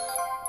you